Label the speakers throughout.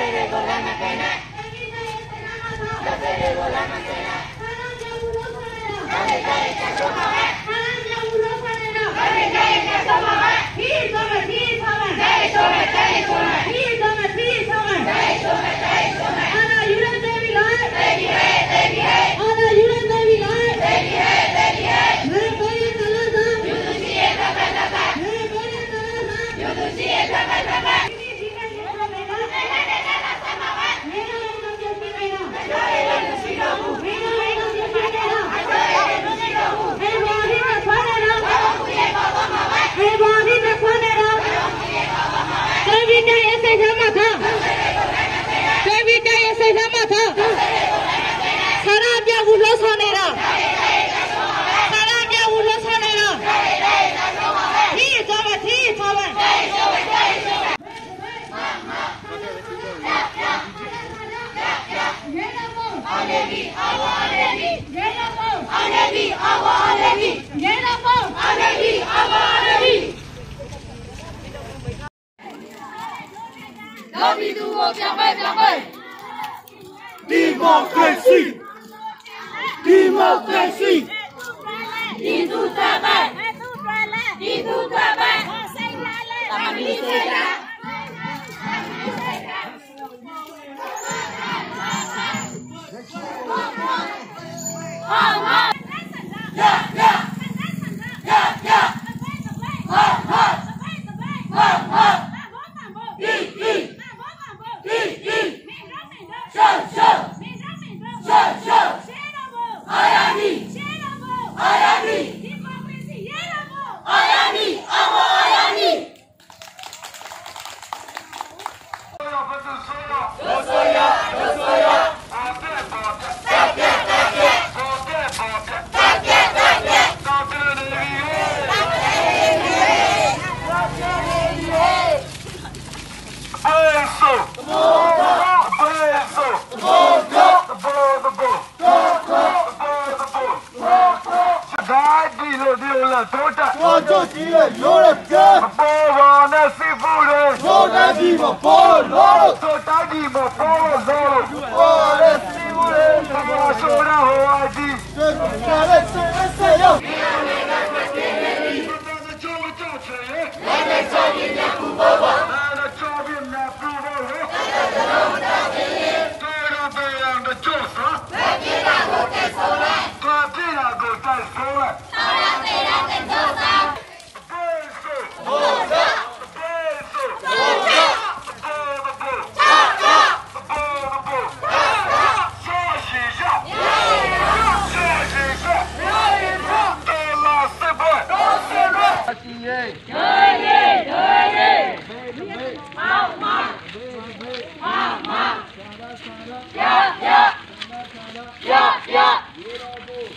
Speaker 1: Yo seré por la macena. Yo seré la macena. Dale, dale. Kami dua capai capai. Demokrasi. Demokrasi. Demokrasi. Justice! တဲ့ဒီ
Speaker 2: လိုလားတိုး
Speaker 1: တက်
Speaker 2: တွား
Speaker 1: ကြကြီး
Speaker 2: ရဲ့ရိုး
Speaker 1: တဲ့ပြဲ
Speaker 2: မပေါ်ပါနဲ့စီ
Speaker 1: ဖူတွေရိုးတဲ့ဒီမ
Speaker 2: ပေါ်လို့တိုးတက်ဒီမပေါ်လို့ပေါ်တဲ့
Speaker 1: စီ
Speaker 3: ဖူတွေသမားဆိုရဟောအကြီးကျန်တဲ့ဆက်ဆက်
Speaker 1: ရောက် Let's go. 是耶！可以，
Speaker 4: 好？好？呀呀！呀呀！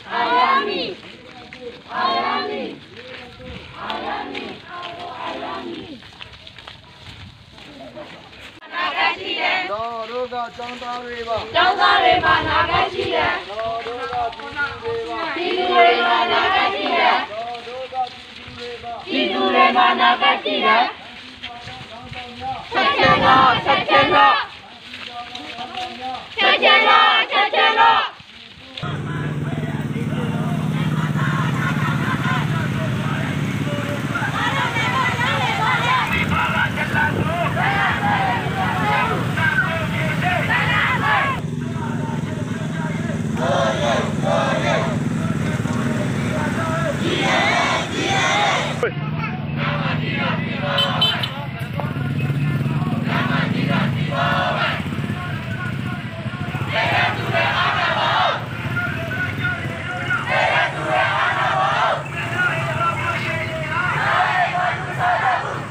Speaker 4: 阿！阿！
Speaker 1: 阿！阿！吧。吧， မာနာ
Speaker 4: ကတိ
Speaker 1: ရဆက်ချေနောဆက်ချ